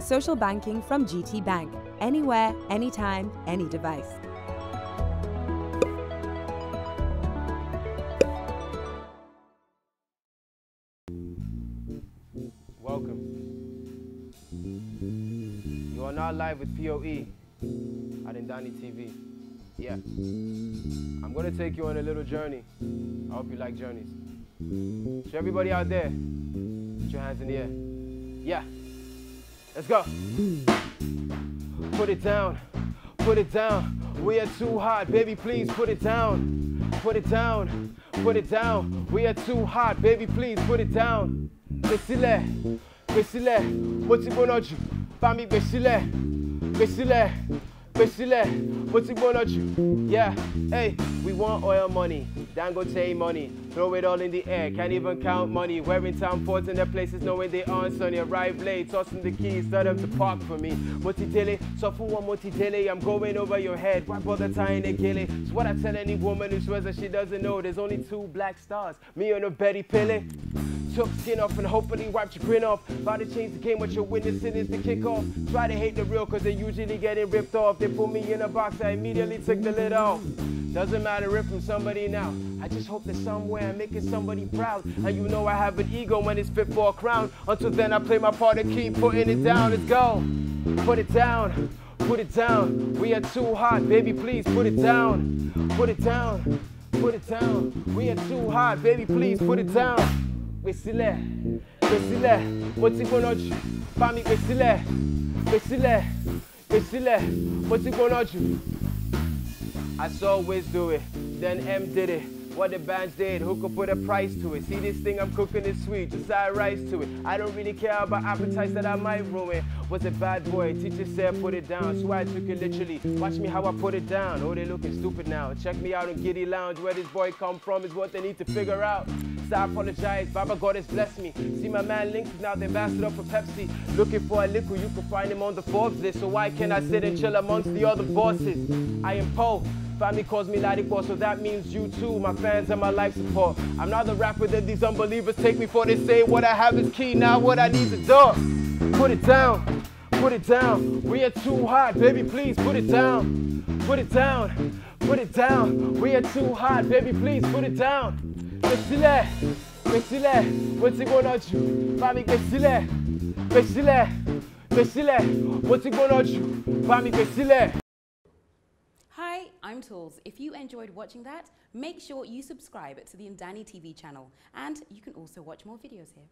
social banking from GT Bank. Anywhere, anytime, any device. Welcome. You are now live with POE at Ndani TV. Yeah. I'm gonna take you on a little journey. I hope you like journeys. So everybody out there, put your hands in the air. Yeah. Let's go. Put it down. Put it down. We are too hot, baby. Please put it down. Put it down. Put it down. We are too hot, baby. Please put it down. Gbèsílẹ̀, gbèsílẹ̀, mo ti gbóná jù. Gbèsílẹ̀, mo ti gbóná jù. Yeah, hey, we want oil money, Dangote money. Throw it all in the air, can't even count money. Wearing town forts in their places, knowing they aren't sunny. Arrive late, tossing the keys, tell them to park for me. Moti dele, so for one moti dele, I'm going over your head. Why bother tying a gilly? It's what I tell any woman who swears that she doesn't know. There's only two black stars, me and a Betty Pilly. Took skin off and hopefully wiped your grin off. About to change the game, what you're witnessing is the kickoff. Try to hate the real, cause they're usually getting ripped off. They put me in a box, I immediately took the lid off. Doesn't matter if I'm somebody now. I just hope that somewhere I'm making somebody proud. And you know I have an ego when it's fit for a crown. Until then, I play my part and keep putting it down. Let's go. Put it down. Put it down. We are too hot, baby. Please put it down. Put it down. Put it down. We are too hot, baby. Please put it down. I saw Wiz do it, then M did it. What the bands did, who could put a price to it? See this thing I'm cooking is sweet, just add rice to it. I don't really care about appetites that I might ruin. Was a bad boy, teacher said put it down, so I took it literally. Watch me how I put it down. Oh, they looking stupid now. Check me out on Giddy Lounge, where this boy come from is what they need to figure out. So I apologize, Baba God has blessed me. See my man Link is now the ambassador for Pepsi. Looking for a liquid, you can find him on the Forbes list. So why can't I sit and chill amongst the other bosses? I am Poe. Family calls me Ladipo, so that means you too, my fans and my life support. I'm not the rapper that these unbelievers take me for. They say what I have is key, now what I need is door. Put it down, put it down. We are too hot, baby, please put it down. Put it down, put it down. We are too hot, baby, please put it down. Mi gbèsílẹ̀. Hi, I'm Toolz. If you enjoyed watching that, make sure you subscribe to the Ndani TV channel and you can also watch more videos here.